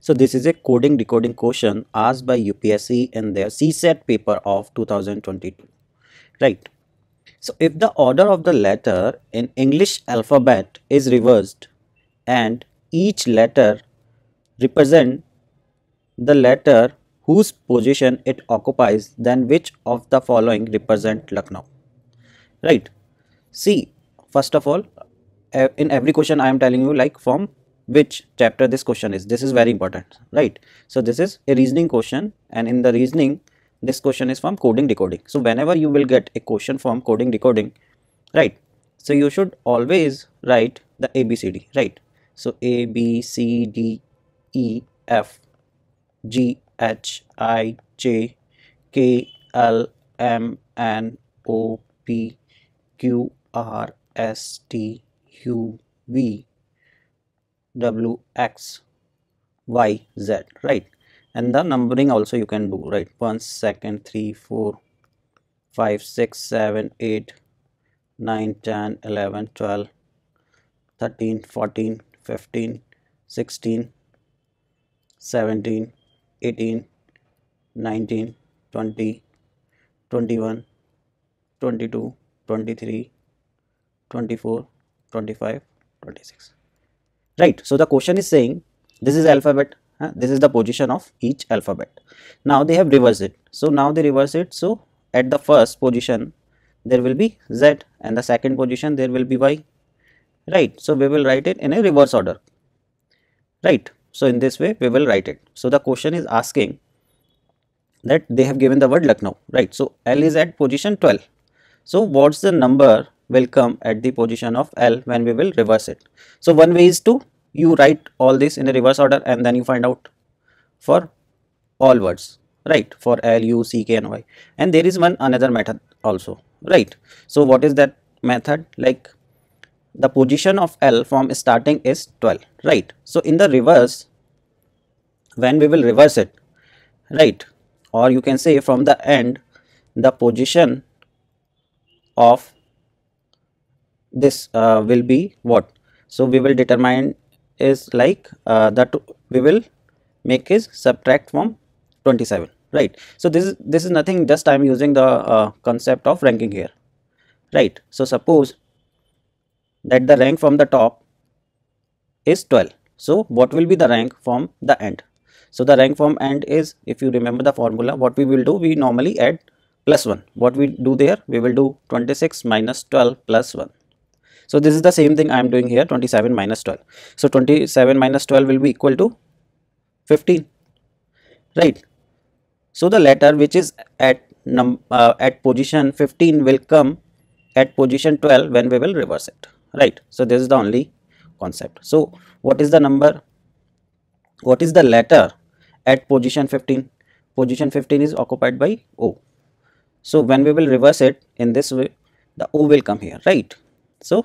So this is a coding decoding question asked by UPSC in their CSAT paper of 2022. Right. So if the order of the letter in English alphabet is reversed and each letter represent the letter whose position it occupies then which of the following represent Lucknow right see first of all in every question I am telling you like from which chapter this question is. This is very important right? So this is a reasoning question and in the reasoning this question is from coding decoding so whenever you will get a question from coding decoding right? So you should always write the abcd right? So a b c d e f g h i j k l m n o p q r s t u v w x y z right? And the numbering also you can do right? 1 second 3 4 5 6 7 8 9 10 11 12 13 14 15 16 17 18 19 20 21 22 23 24 25 26 right. So the question is saying this is alphabet this is the position of each alphabet. Now they have reversed it. So now they reverse it. So at the first position there will be z. And the second position there will be y. Right. So we will write it in a reverse order. Right. So in this way we will write it. So the question is asking that they have given the word Lucknow. Right. So L is at position 12 so what's the number will come at the position of L when we will reverse it. So one way is to you write all this in a reverse order and then you find out for all words right for L, U, C, K and Y and there is one another method also right. So what is that method like the position of L from starting is 12 right. So in the reverse when we will reverse it right or you can say from the end the position of this uh, will be what? So we will determine is like uh, that we will make is subtract from 27 right? So this is this is nothing just i'm using the uh, concept of ranking here right? So suppose that the rank from the top is 12 so what will be the rank from the end? So the rank from end is if you remember the formula what we will do we normally add plus 1 what we do there we will do 26 minus 12 plus 1 so this is the same thing I am doing here 27 minus 12. So 27 minus 12 will be equal to 15 right. So the letter which is at num uh, at position 15 will come at position 12 when we will reverse it right. So this is the only concept. So what is the number what is the letter at position 15 position 15 is occupied by O. So when we will reverse it in this way the O will come here right. So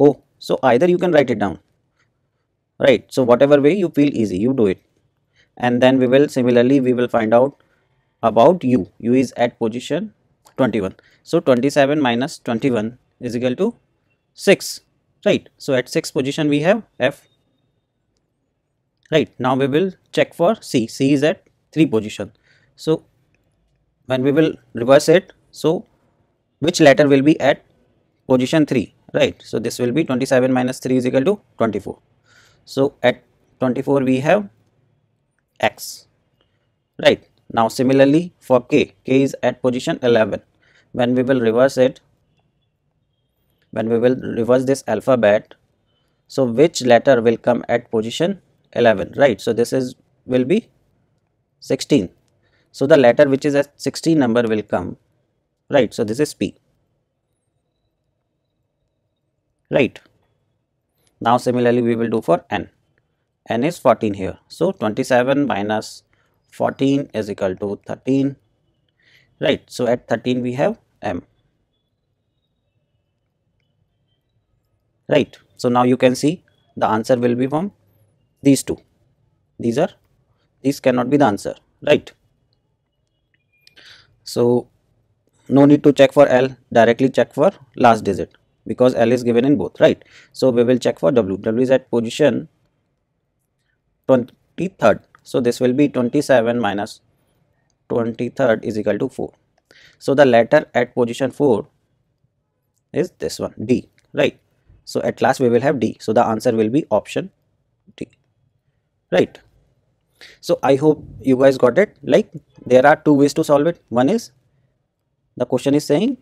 oh so either you can write it down. Right so whatever way you feel easy you do it. And then we will similarly we will find out about u u is at position 21 so 27 minus 21 is equal to 6 right so at 6 position we have f. Right now we will check for c. C is at 3 position. So when we will reverse it so which letter will be at position 3 right? So this will be 27 minus 3 is equal to 24 so at 24 we have x right? Now similarly for k k is at position 11 when we will reverse it when we will reverse this alphabet so which letter will come at position 11 right? So this is will be 16 so the letter which is at 16 number will come right? So this is p right. Now similarly we will do for n. n is 14 here. So 27 minus 14 is equal to 13 right. So at 13 we have m. Right. So now you can see the answer will be from these two. These are these cannot be the answer. Right. So no need to check for l. Directly check for last digit because L is given in both right? So we will check for W. W is at position 23rd so this will be 27 minus 23rd is equal to 4 so the letter at position 4 is this one D right? So at last we will have D. So the answer will be option D right? So I hope you guys got it. Like there are two ways to solve it. One is the question is saying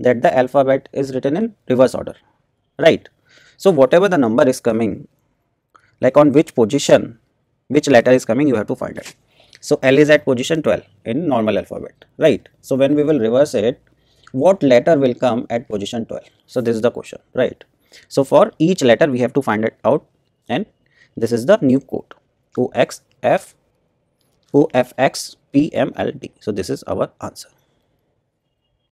that the alphabet is written in reverse order right? So whatever the number is coming like on which position which letter is coming you have to find it. So L is at position 12 in normal alphabet right? So when we will reverse it what letter will come at position 12 so this is the question right? So for each letter we have to find it out and this is the new code. OXF OFX PMLD so this is our answer